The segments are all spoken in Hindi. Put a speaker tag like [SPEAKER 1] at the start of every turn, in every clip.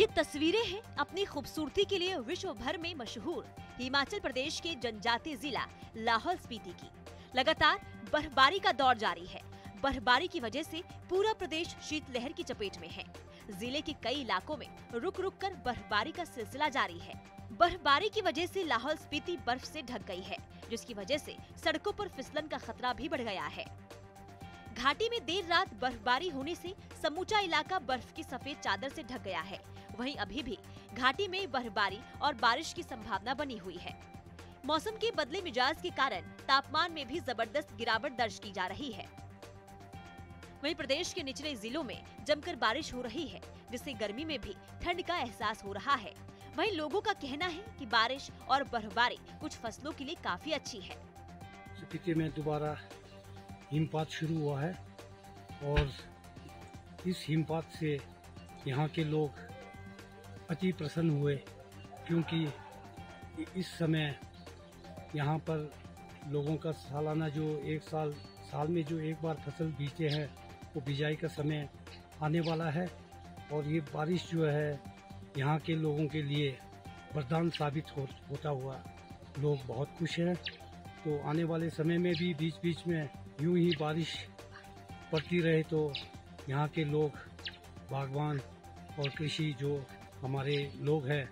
[SPEAKER 1] ये तस्वीरें हैं अपनी खूबसूरती के लिए विश्व भर में मशहूर, हिमाचल प्रदेश के जनजातीय जिला लाहौल स्पीति की। लगातार बर्फबारी का दौर जारी है। बर्फबारी की वजह से पूरा प्रदेश शीतलहर की चपेट में है। ज़िले के कई इलाकों में रुक रुक कर बर्फबारी का सिलसिला जारी है। बर्फबारी की वजह से लाहौल स्पीति बर्फ़ से ढक गई है, जिसकी वजह से सड़कों पर फिसलन का खतरा भी बढ़ गया है। घाटी में देर रात बर्फबारी होने से समूचा इलाका बर्फ़ की सफ़ेद चादर से ढक गया है। वहीं अभी भी घाटी में बर्फबारी और बारिश की संभावना बनी हुई है। मौसम के बदले मिजाज के कारण तापमान में भी ज़बरदस्त गिरावट दर्ज की जा रही है। वहीं प्रदेश के निचले जिलों में जमकर बारिश हो रही है, जिससे गर्मी में भी ठंड का एहसास हो रहा है। वहीं लोगों का कहना है कि बारिश और बर्फबारी कुछ फ़सलों के लिए काफ़ी अच्छी है।
[SPEAKER 2] स्पीति में दोबारा हिमपात शुरू हुआ है और इस हिमपात से यहाँ के लोग अति प्रसन्न हुए क्योंकि इस समय यहाँ पर लोगों का सालाना जो एक साल साल में जो एक बार फ़सल बीते हैं वो बिजाई का समय आने वाला है और ये बारिश जो है यहाँ के लोगों के लिए वरदान साबित हो, होता हुआ लोग बहुत खुश हैं। तो आने वाले समय में भी बीच बीच में यूँ ही बारिश पड़ती रहे तो यहाँ के लोग, बागवान और कृषि जो हमारे लोग हैं,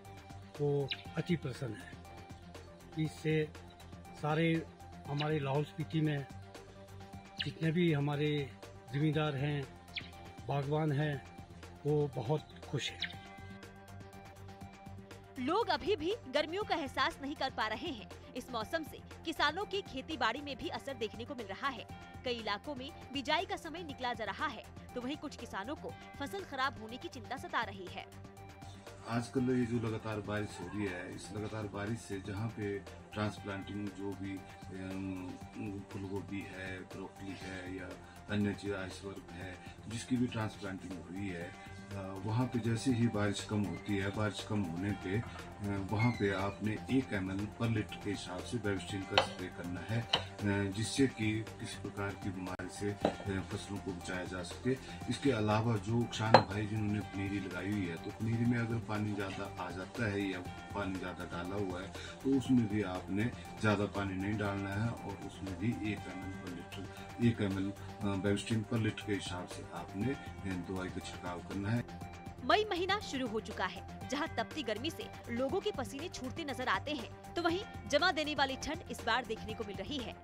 [SPEAKER 2] वो अति प्रसन्न है। इससे सारे हमारे लाहौल स्पीति में जितने भी हमारे जिम्मेदार हैं, बागवान हैं, वो बहुत खुश हैं।
[SPEAKER 1] लोग अभी भी गर्मियों का एहसास नहीं कर पा रहे हैं। इस मौसम से किसानों की खेती बाड़ी में भी असर देखने को मिल रहा है। कई इलाकों में बिजाई का समय निकला जा रहा है तो वहीं कुछ किसानों को फ़सल खराब होने की चिंता सता रही है।
[SPEAKER 3] आजकल ये जो लगातार बारिश हो रही है, इस लगातार बारिश से जहाँ पे ट्रांसप्लांटिंग जो भी फूल गोभी है ब्रोकली है या अन्य चीज़ आइसवर्ग है, जिसकी भी ट्रांसप्लांटिंग हुई है वहाँ पे जैसे ही बारिश कम होती है, बारिश कम होने पे वहाँ पे आपने एक एम एल पर लीटर के हिसाब से बेबस्टीन का स्प्रे करना है जिससे कि किसी प्रकार की बीमारी से फ़सलों को बचाया जा सके। इसके अलावा जो किसान भाई जिन्होंने पनीरी लगाई हुई है तो पनीरी में अगर पानी ज़्यादा आ जाता है या पानी ज़्यादा डाला हुआ है तो उसमें भी आपने ज़्यादा पानी नहीं डालना है और उसमें भी एक एम एल पर लीटर एक एम एल बेबस्टीन पर लीटर के हिसाब से आपने दवाई का छिड़काव करना है।
[SPEAKER 1] मई महीना शुरू हो चुका है, जहाँ तपती गर्मी से लोगों के पसीने छूटते नज़र आते हैं तो वहीं जमा देने वाली ठंड इस बार देखने को मिल रही है।